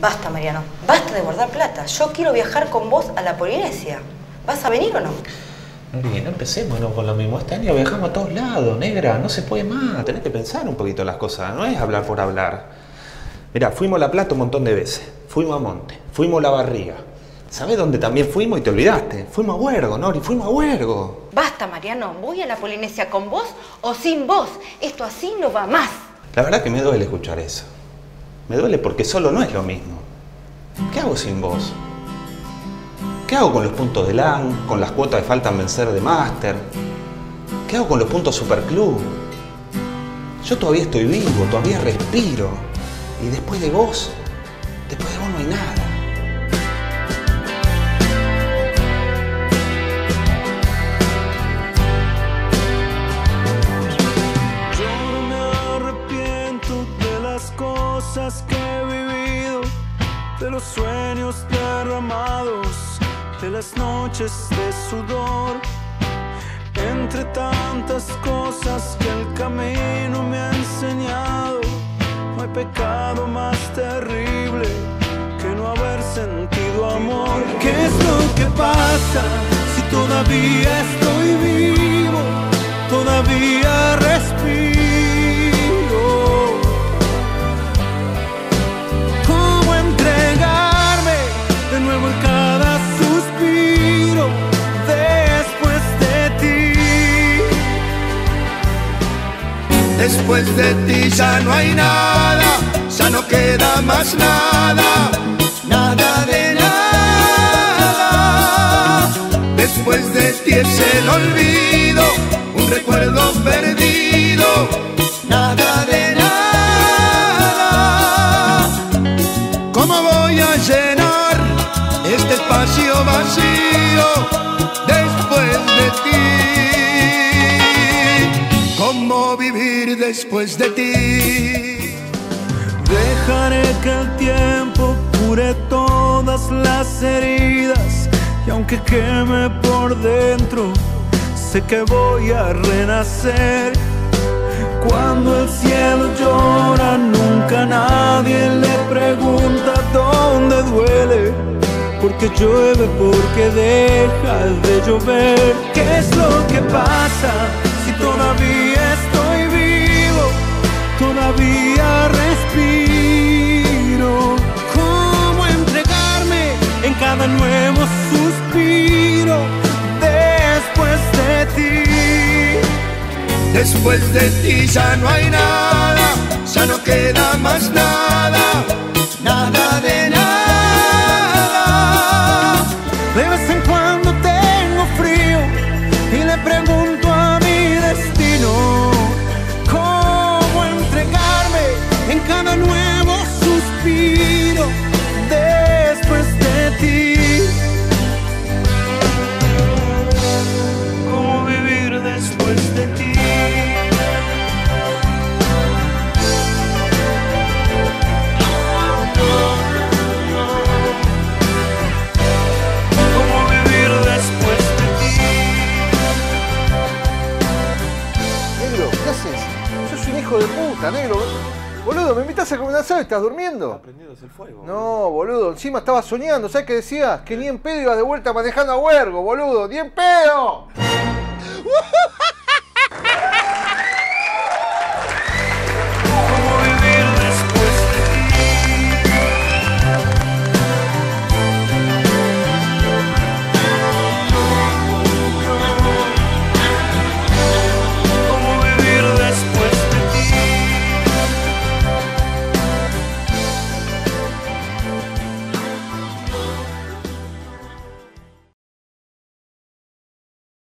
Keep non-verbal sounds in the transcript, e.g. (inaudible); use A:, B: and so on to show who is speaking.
A: Basta, Mariano. Basta de guardar plata. Yo quiero viajar con vos a la Polinesia. ¿Vas a venir o no?
B: Nori, no empecemos ¿no? con lo mismo. Este año viajamos a todos lados, negra. No se puede más. Tenés que pensar un poquito las cosas. No es hablar por hablar. Mira, fuimos a La Plata un montón de veces. Fuimos a Monte. Fuimos a La Barriga. ¿Sabés dónde también fuimos y te olvidaste? Fuimos a Huergo, Nori. Fuimos a Huergo.
A: Basta, Mariano. ¿Voy a la Polinesia con vos o sin vos? Esto así no va más.
B: La verdad que me duele escuchar eso. Me duele porque solo no es lo mismo. ¿Qué hago sin vos? ¿Qué hago con los puntos de LAN, con las cuotas de falta en vencer de Master? ¿Qué hago con los puntos Superclub? Yo todavía estoy vivo, todavía respiro. Y después de vos, después de vos no hay nada.
C: Cosas que he vivido, de los sueños derramados, de las noches de sudor. Entre tantas cosas que el camino me ha enseñado, no hay pecado más terrible que no haber sentido amor. ¿Qué es lo que pasa si todavía estoy Después de ti
D: ya no hay nada, ya no queda más nada, nada de nada. Después de ti es el olvido, un recuerdo perdido, nada de nada. ¿Cómo voy a llenar este espacio vacío después de ti?
C: Dejaré que el tiempo cure todas las heridas y aunque queme por dentro, sé que voy a renacer. Cuando el cielo llora, nunca nadie le pregunta dónde duele. Porque llueve, porque deja de llover. ¿Qué es lo que pasa si todavía? Todavía respiro. ¿Cómo entregarme en cada nuevo suspiro después de ti?
D: Después de ti ya no hay nada, ya no queda más nada,
E: hijo de puta, negro. Boludo, ¿me invitas a comer un asado? ¿Estás durmiendo?
B: Prendidos el fuego.
E: No, boludo, encima estaba soñando. ¿Sabes qué decías? Que ni en pedo ibas de vuelta manejando a Huergo, boludo. ¡Ni en pedo! (laughs)